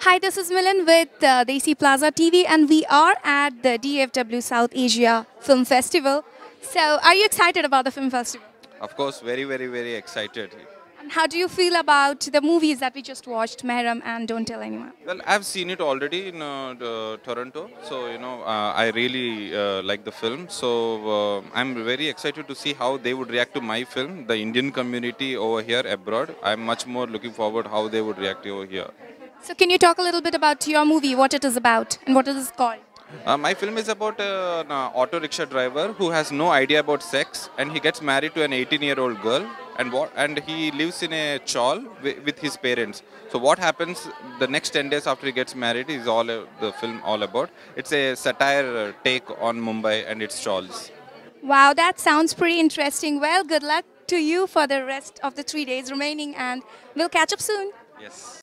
Hi, this is Milan with uh, Desiplaza TV, and we are at the DFW South Asia Film Festival. So, are you excited about the film festival? Of course, very, very, very excited. And how do you feel about the movies that we just watched, Mehram and Don't Tell Anyone? Well, I've seen it already in uh, the Toronto, so you know uh, I really uh, like the film. So uh, I'm very excited to see how they would react to my film. The Indian community over here abroad, I'm much more looking forward how they would react over here. So, can you talk a little bit about your movie, what it is about, and what it is called? Uh, my film is about uh, an auto rickshaw driver who has no idea about sex, and he gets married to an 18-year-old girl, and what and he lives in a chawl wi- with his parents. So what happens the next 10 days after he gets married is all uh, the film all about. It's a satire uh, take on Mumbai and its chawls. Wow, that sounds pretty interesting. Well, good luck to you for the rest of the three days remaining, and we'll catch up soon. Yes.